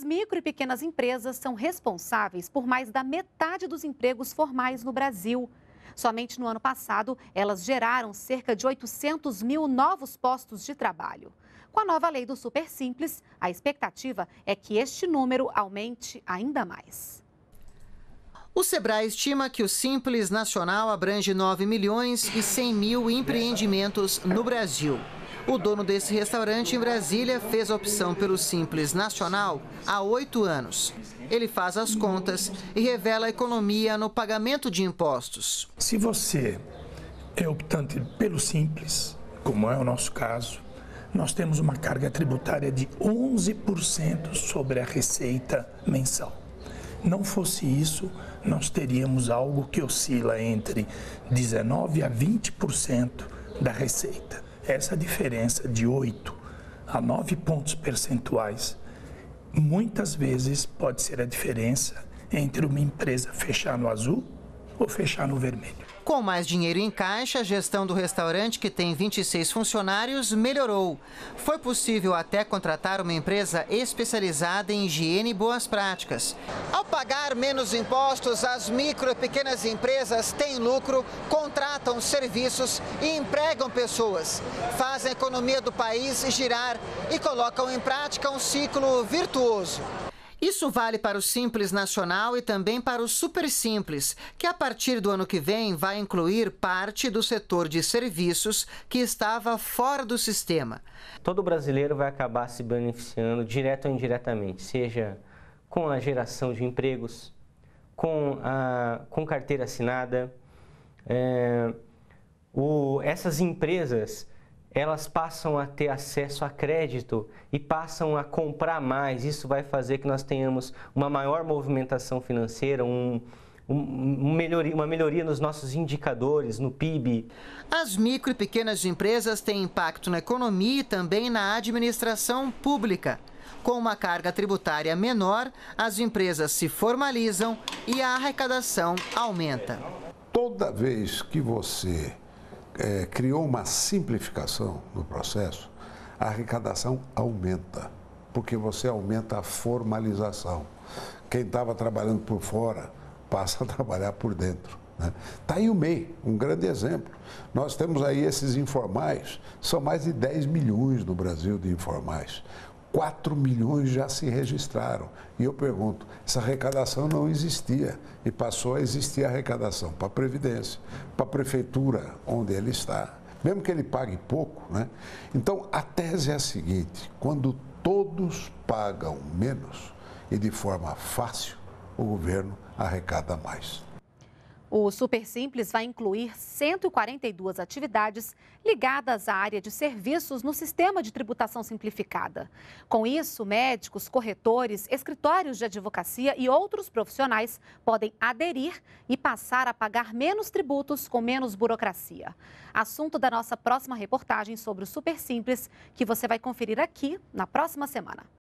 As micro e pequenas empresas são responsáveis por mais da metade dos empregos formais no Brasil. Somente no ano passado, elas geraram cerca de 800 mil novos postos de trabalho. Com a nova lei do Super Simples, a expectativa é que este número aumente ainda mais. O Sebrae estima que o Simples Nacional abrange 9 milhões e 100 mil empreendimentos no Brasil. O dono desse restaurante em Brasília fez a opção pelo Simples Nacional há oito anos. Ele faz as contas e revela a economia no pagamento de impostos. Se você é optante pelo Simples, como é o nosso caso, nós temos uma carga tributária de 11% sobre a receita mensal. Não fosse isso, nós teríamos algo que oscila entre 19% a 20% da receita. Essa diferença de 8 a 9 pontos percentuais muitas vezes pode ser a diferença entre uma empresa fechar no azul ou fechar no vermelho. Com mais dinheiro em caixa, a gestão do restaurante, que tem 26 funcionários, melhorou. Foi possível até contratar uma empresa especializada em higiene e boas práticas. Ao pagar menos impostos, as micro e pequenas empresas têm lucro, contratam serviços e empregam pessoas. Fazem a economia do país girar e colocam em prática um ciclo virtuoso. Isso vale para o Simples Nacional e também para o Super Simples, que a partir do ano que vem vai incluir parte do setor de serviços que estava fora do sistema. Todo brasileiro vai acabar se beneficiando direto ou indiretamente, seja com a geração de empregos, com, a, com carteira assinada. É, o, essas empresas elas passam a ter acesso a crédito e passam a comprar mais. Isso vai fazer que nós tenhamos uma maior movimentação financeira, um, um, melhoria, uma melhoria nos nossos indicadores, no PIB. As micro e pequenas empresas têm impacto na economia e também na administração pública. Com uma carga tributária menor, as empresas se formalizam e a arrecadação aumenta. Toda vez que você é, criou uma simplificação no processo, a arrecadação aumenta, porque você aumenta a formalização. Quem estava trabalhando por fora passa a trabalhar por dentro. Está né? Tá aí o MEI, um grande exemplo. Nós temos aí esses informais, são mais de 10 milhões no Brasil de informais. 4 milhões já se registraram. E eu pergunto, essa arrecadação não existia e passou a existir a arrecadação para a Previdência, para a Prefeitura, onde ele está, mesmo que ele pague pouco. Né? Então, a tese é a seguinte: quando todos pagam menos e de forma fácil, o governo arrecada mais. O Super Simples vai incluir 142 atividades ligadas à área de serviços no sistema de tributação simplificada. Com isso, médicos, corretores, escritórios de advocacia e outros profissionais podem aderir e passar a pagar menos tributos com menos burocracia. Assunto da nossa próxima reportagem sobre o Super Simples, que você vai conferir aqui na próxima semana.